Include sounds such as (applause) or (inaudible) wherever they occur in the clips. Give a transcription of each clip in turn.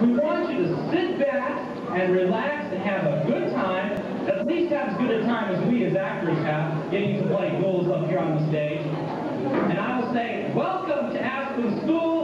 We want you to sit back and relax and have a good time, at least have as good a time as we as actors have, getting to play ghouls up here on the stage. And I will say, welcome to Aspen School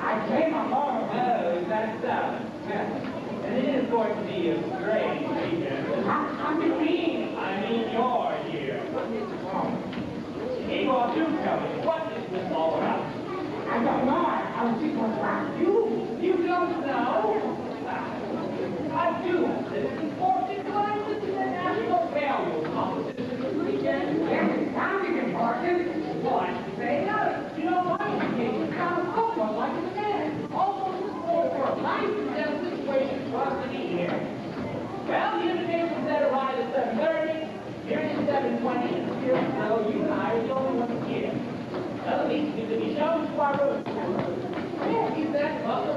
I came along. Oh, is that so? Yes. And it is going to be a strange weekend. How, do you mean? I mean, you're here. Igor, do tell me, what is this all about? I don't know. I, was just going to ask. You 20 you and I are the only ones here. Other least you could be shown to our road. Yeah, he's that mother.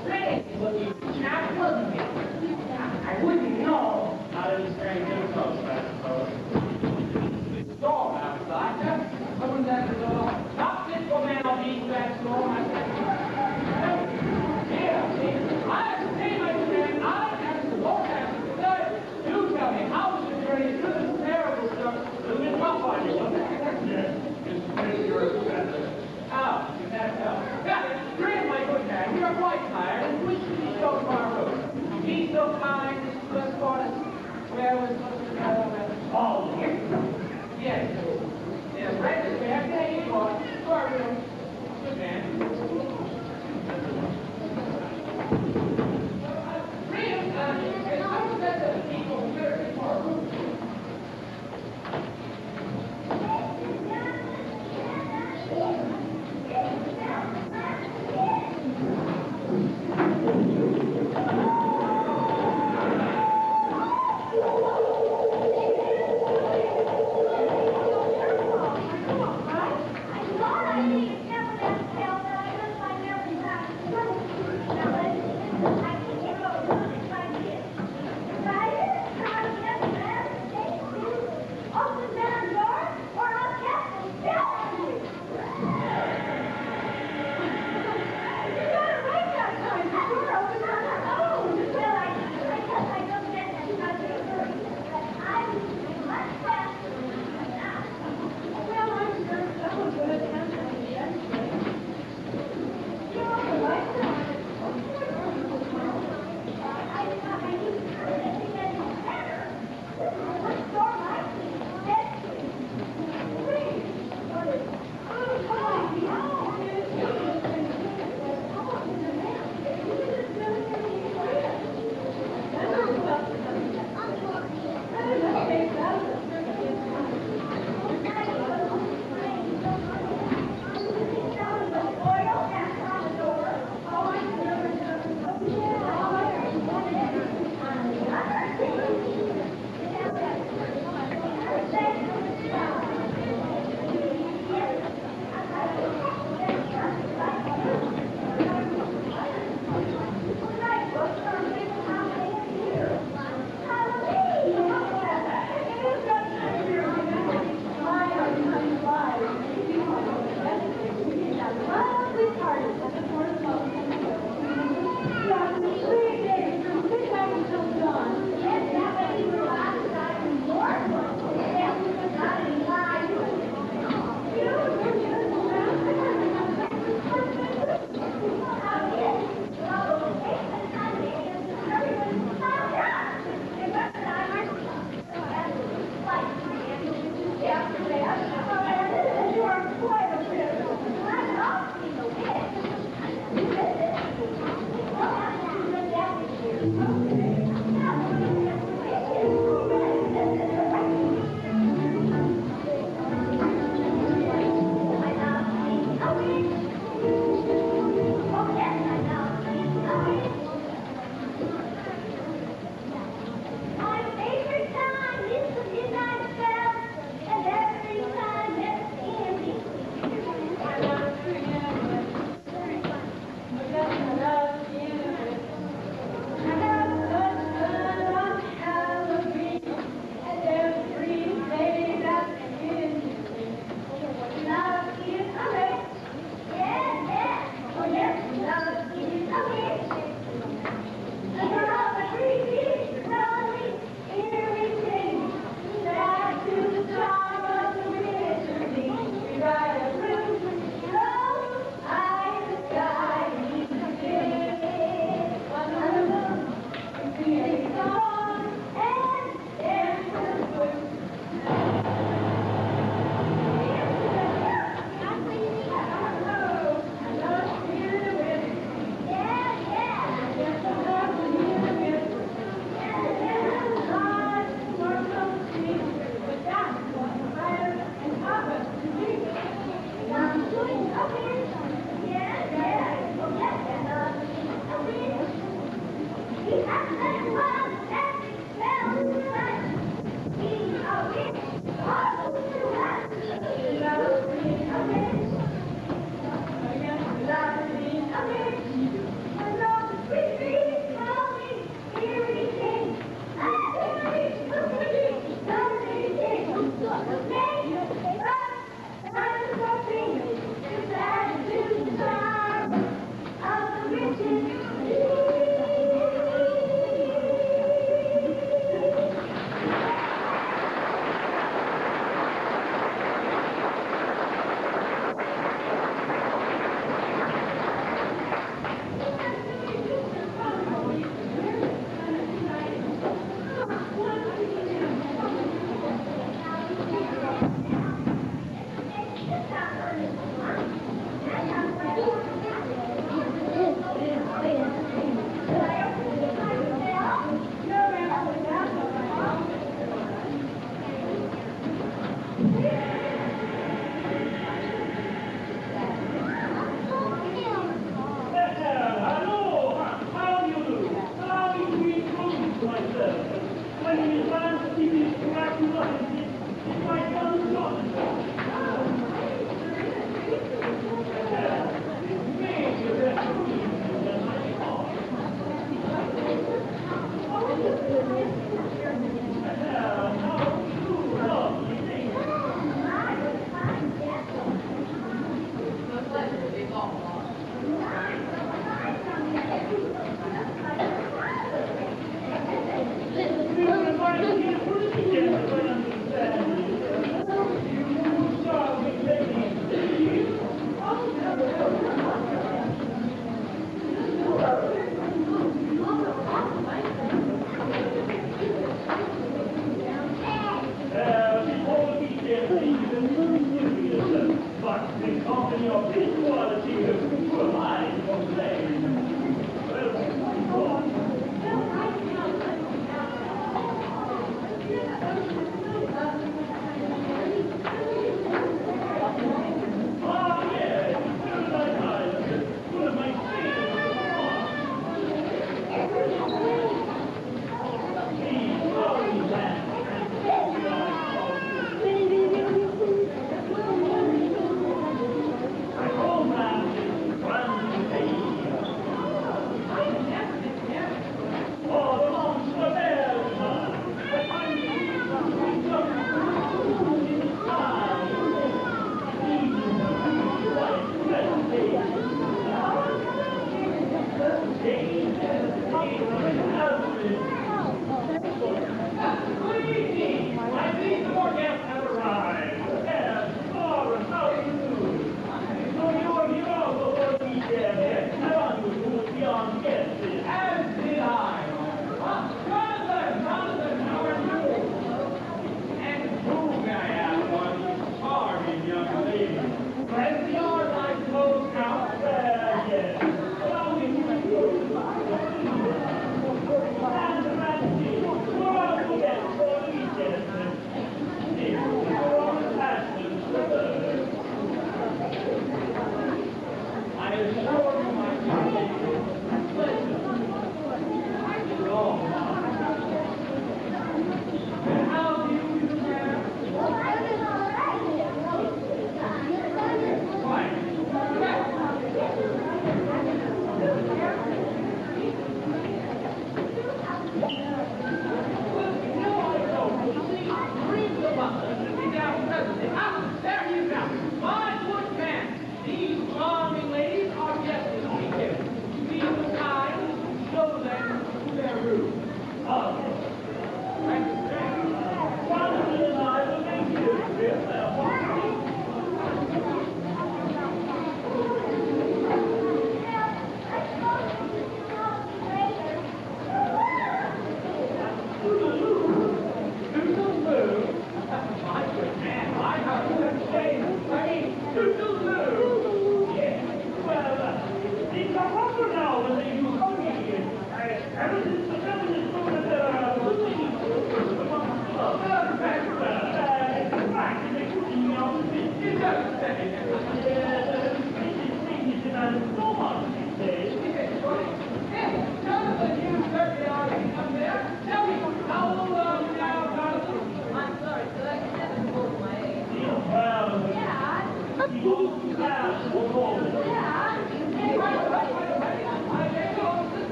Strange looking. Not looking. I wouldn't know how to be strange in a post, I suppose. Grant my good man, we are quite tired and wish go to our so kind where here? Yes, Yes, right this way. have you, boy. Sorry. Good man.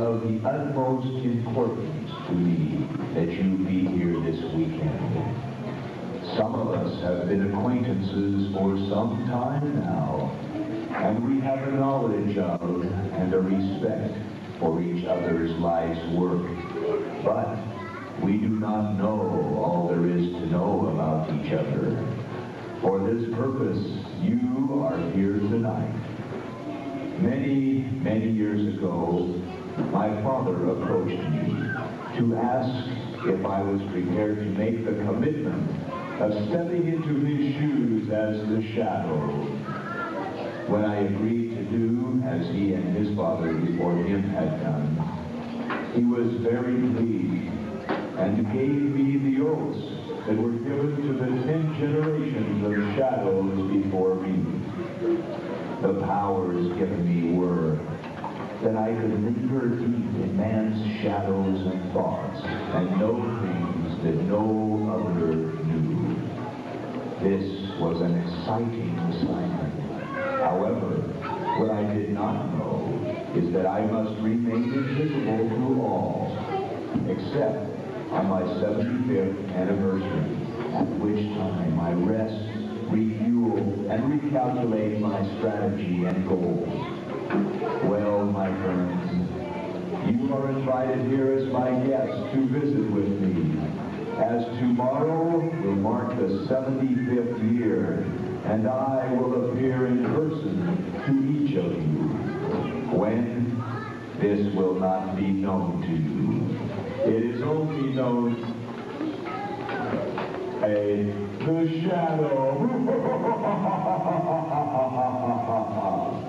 Of the utmost importance to me that you be here this weekend. Some of us have been acquaintances for some time now, and we have a knowledge of and a respect for each other's life's work. But we do not know all there is to know about each other. For this purpose, you are here tonight. Many, many years ago, my father approached me to ask if I was prepared to make the commitment of stepping into his shoes as the shadow. When I agreed to do as he and his father before him had done, he was very pleased and gave me the oaths that were given to the ten generations of shadows before me. The powers given me were that I could linger deep in man's shadows and thoughts and know things that no other knew. This was an exciting assignment. However, what I did not know is that I must remain invisible to all, except on my 75th anniversary, at which time I rest, refuel, and recalculate my strategy and goals. Well, my friends, you are invited here as my guests to visit with me, as tomorrow will mark the 75th year, and I will appear in person to each of you. When? This will not be known to you. It is only known a the shadow. (laughs)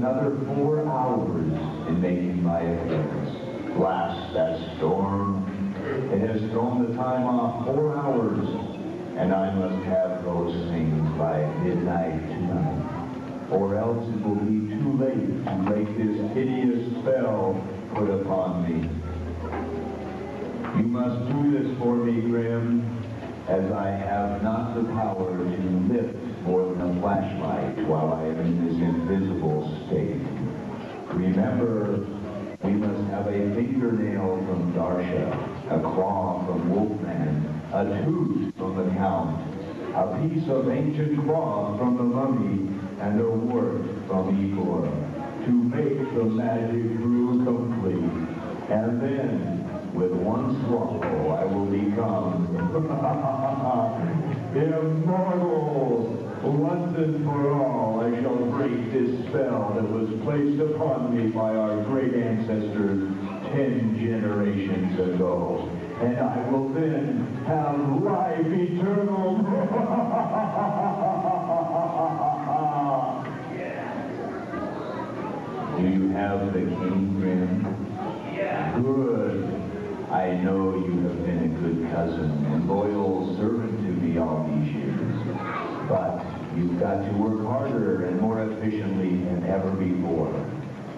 another four hours in making my appearance. Blast that storm. It has thrown the time off four hours, and I must have those things by midnight tonight. Or else it will be too late to make this hideous spell put upon me. You must do this for me, Grim, as I have not the power to lift more than a flashlight while I am in this invisible state. Remember, we must have a fingernail from Darsha, a claw from Wolfman, a tooth from the Count, a piece of ancient cloth from the mummy, and a wart from Igor to make the magic brew complete. And then, with one swallow, I will become (laughs) immortal. Once and for all, I shall break this spell that was placed upon me by our great ancestors ten generations ago. And I will then have life eternal. (laughs) Do you have the king, Grim? Good. I know you have been a good cousin and loyal servant to me all these years. But you've got to work harder and more efficiently than ever before.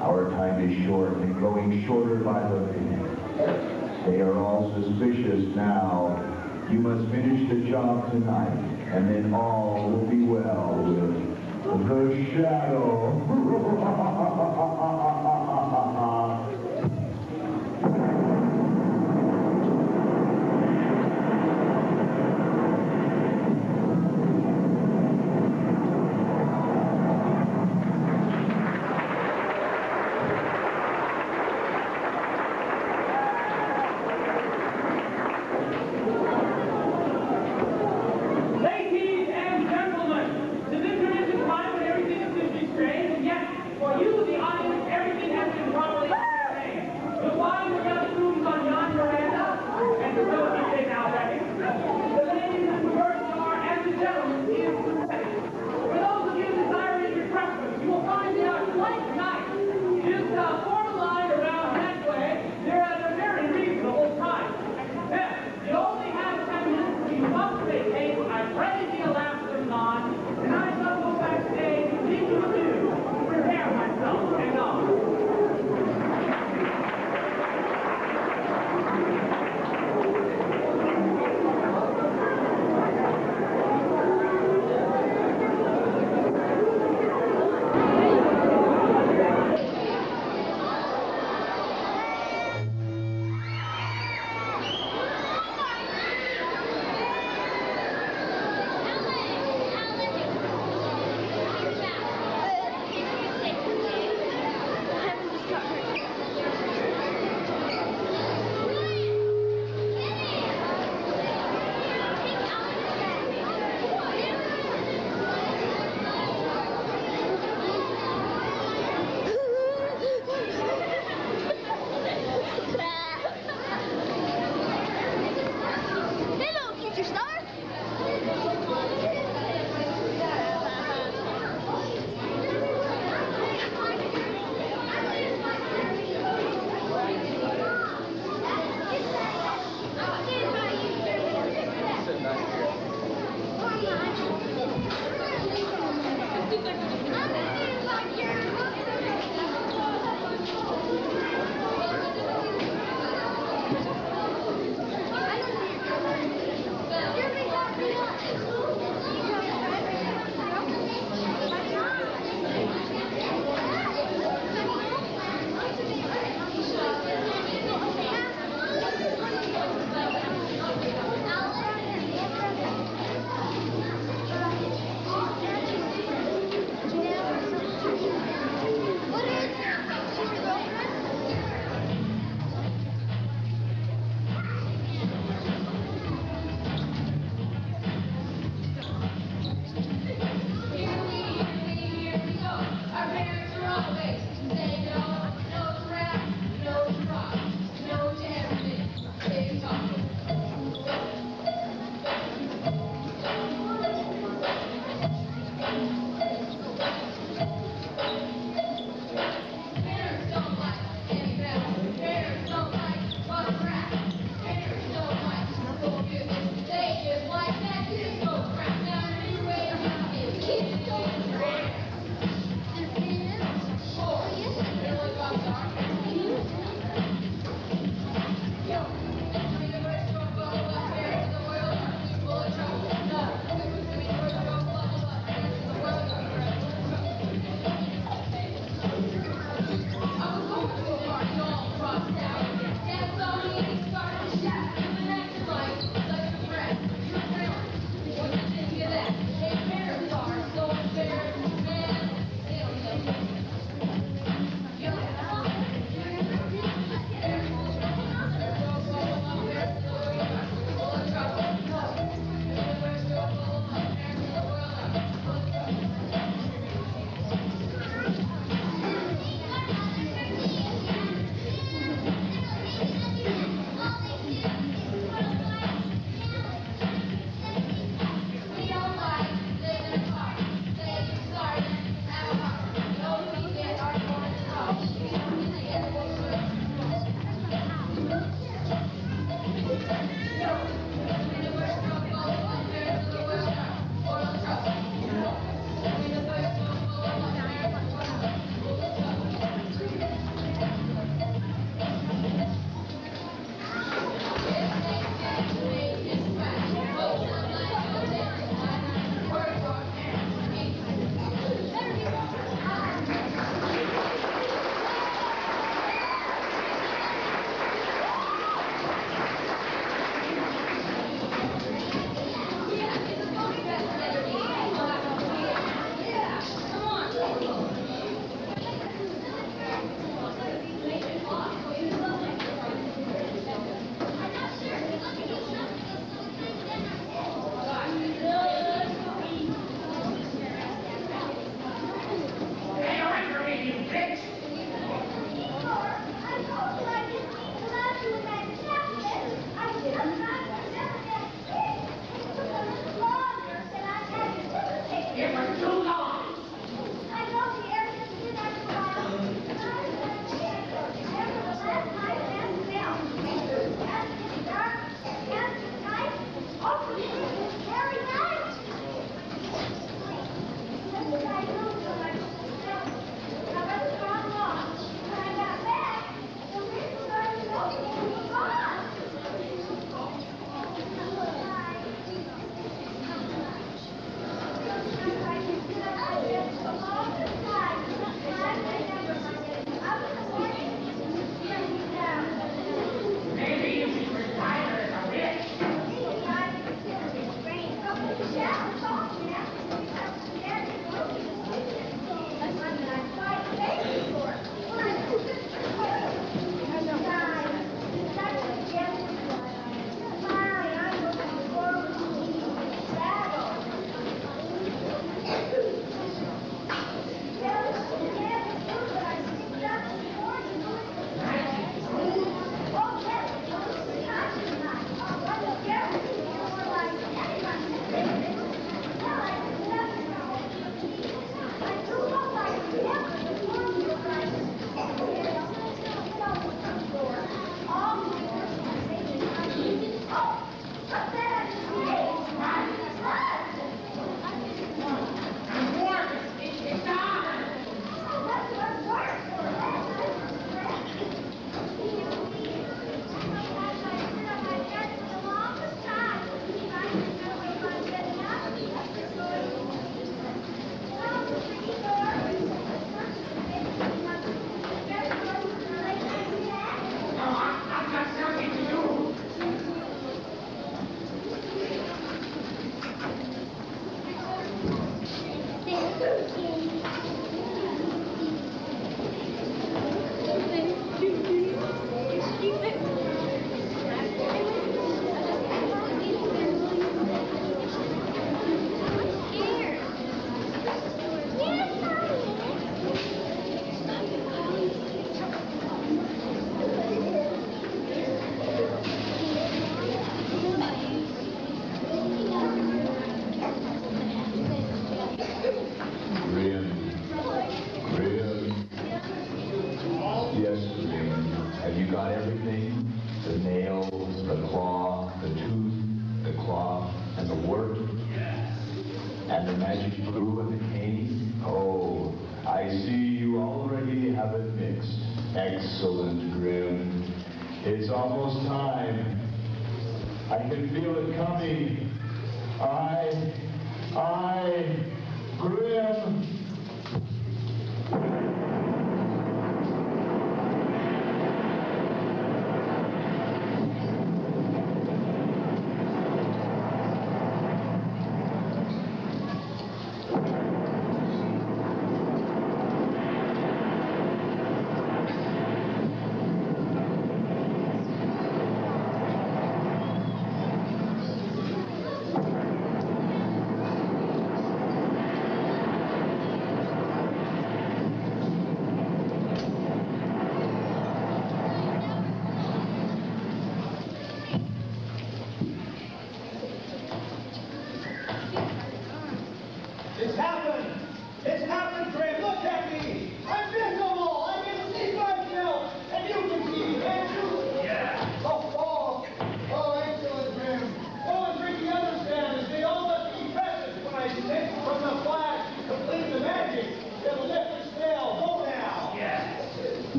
Our time is short and growing shorter by the minute. They are all suspicious now. You must finish the job tonight, and then all will be well with the shadow. (laughs)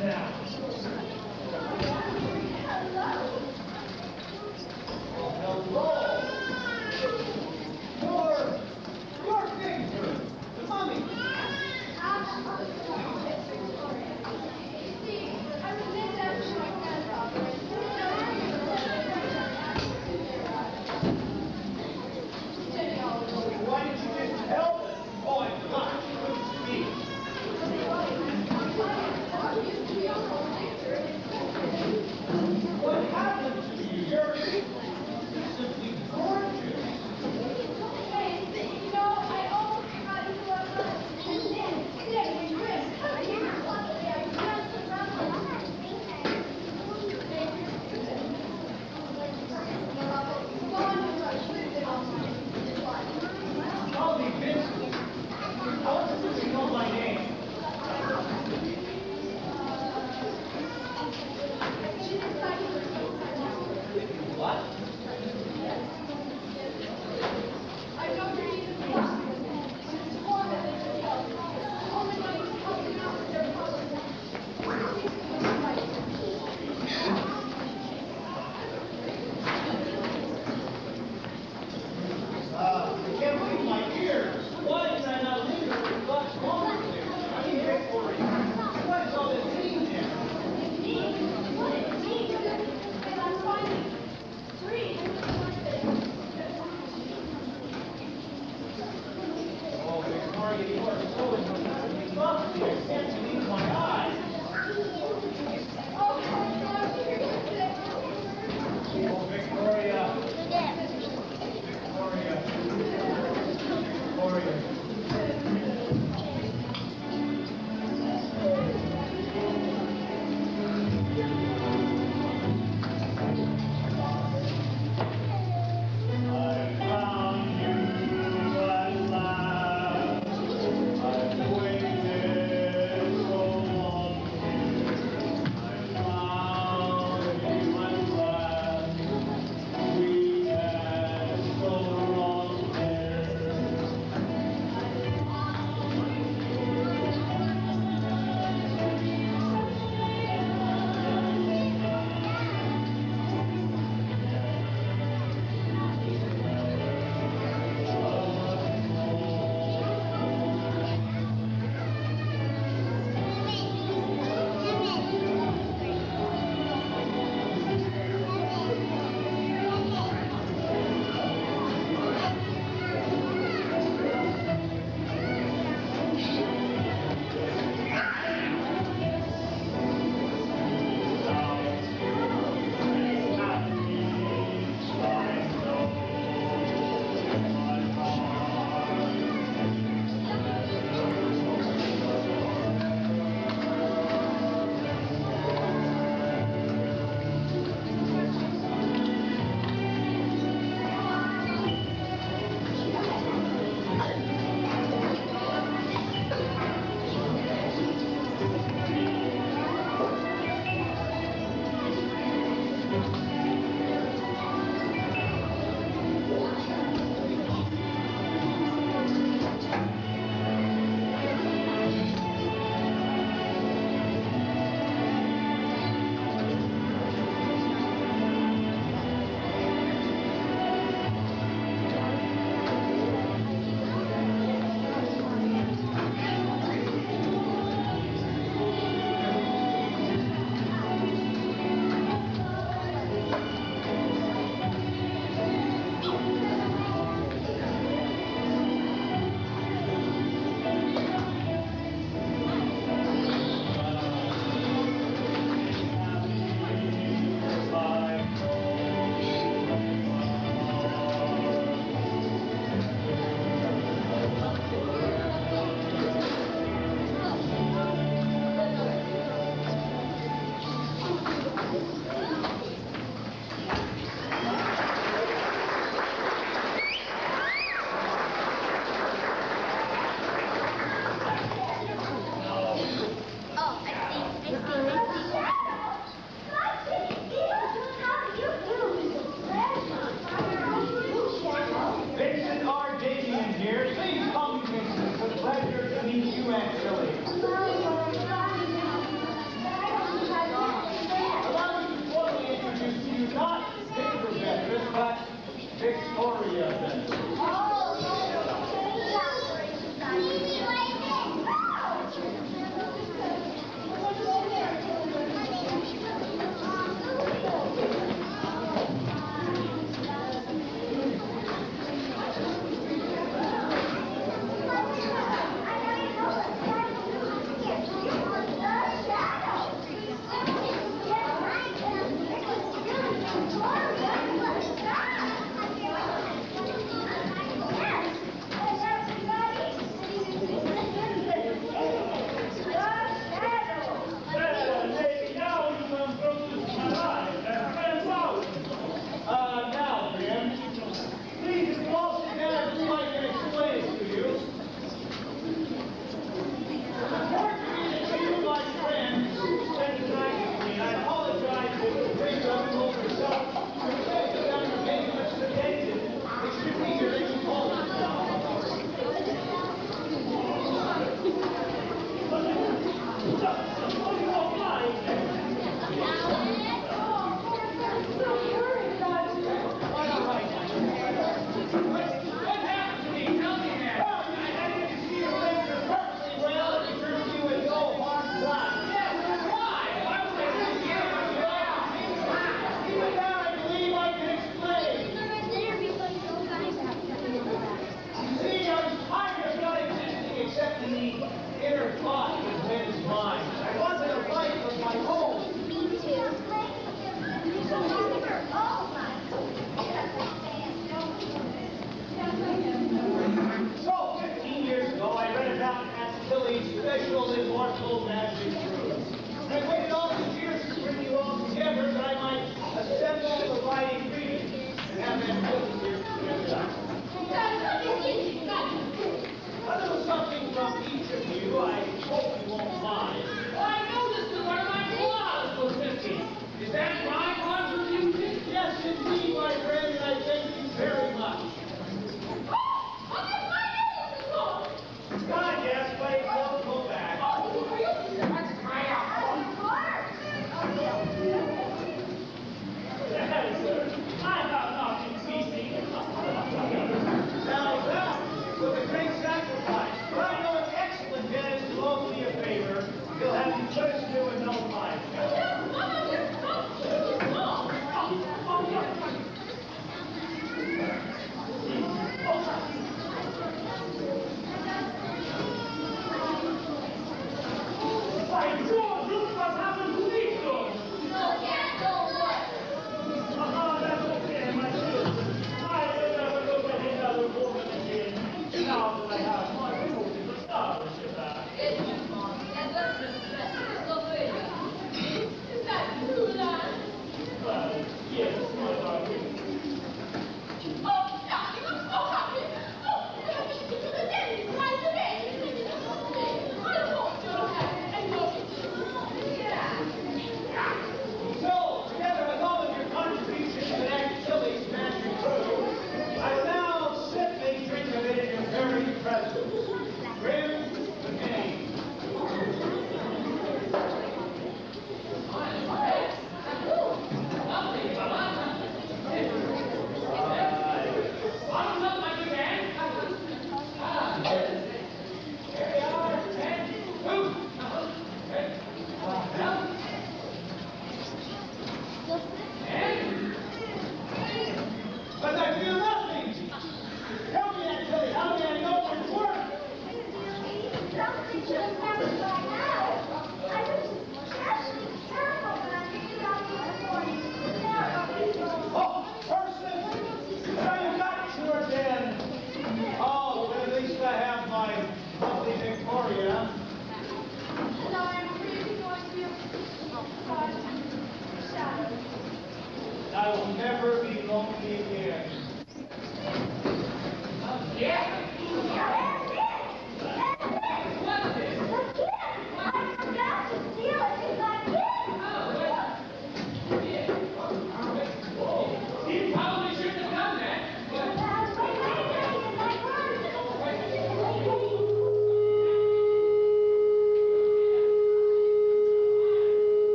now.